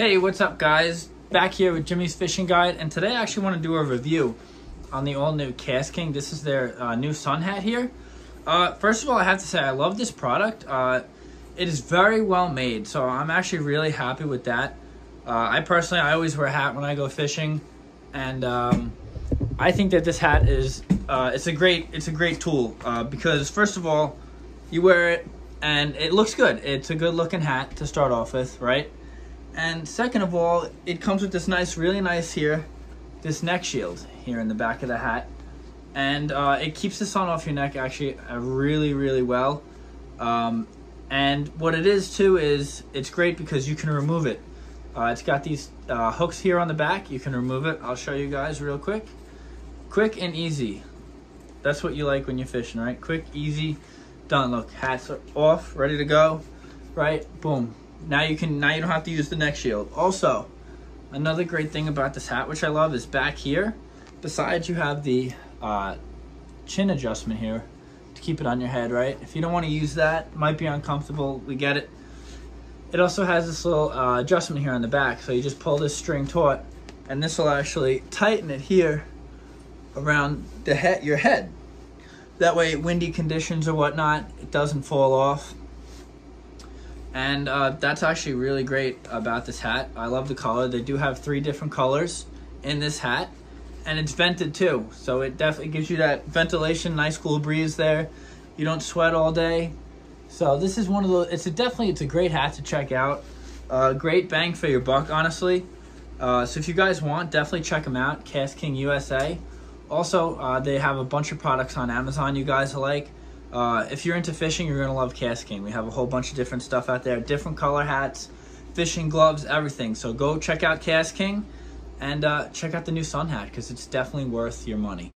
Hey, what's up guys? Back here with Jimmy's Fishing Guide, and today I actually want to do a review on the all-new KastKing. This is their uh, new sun hat here. Uh, first of all, I have to say I love this product. Uh, it is very well made, so I'm actually really happy with that. Uh, I personally, I always wear a hat when I go fishing, and um, I think that this hat is uh, it's a great it's a great tool uh, because first of all, you wear it and it looks good. It's a good looking hat to start off with, right? And second of all, it comes with this nice, really nice here, this neck shield here in the back of the hat. And uh, it keeps the sun off your neck actually uh, really, really well. Um, and what it is too is it's great because you can remove it. Uh, it's got these uh, hooks here on the back. You can remove it. I'll show you guys real quick. Quick and easy. That's what you like when you're fishing, right? Quick, easy, done. Look, hats are off, ready to go, right? Boom. Now you can. Now you don't have to use the neck shield. Also, another great thing about this hat, which I love, is back here. Besides, you have the uh, chin adjustment here to keep it on your head, right? If you don't want to use that, might be uncomfortable. We get it. It also has this little uh, adjustment here on the back, so you just pull this string taut, and this will actually tighten it here around the head, your head. That way, windy conditions or whatnot, it doesn't fall off. And uh, that's actually really great about this hat. I love the color. They do have three different colors in this hat. And it's vented too. So it definitely gives you that ventilation, nice cool breeze there. You don't sweat all day. So this is one of the, it's a definitely, it's a great hat to check out. Uh, great bang for your buck, honestly. Uh, so if you guys want, definitely check them out, KastKing USA. Also, uh, they have a bunch of products on Amazon you guys like. Uh, if you're into fishing, you're gonna love KastKing. We have a whole bunch of different stuff out there, different color hats, fishing gloves, everything. So go check out KastKing and uh, check out the new sun hat because it's definitely worth your money.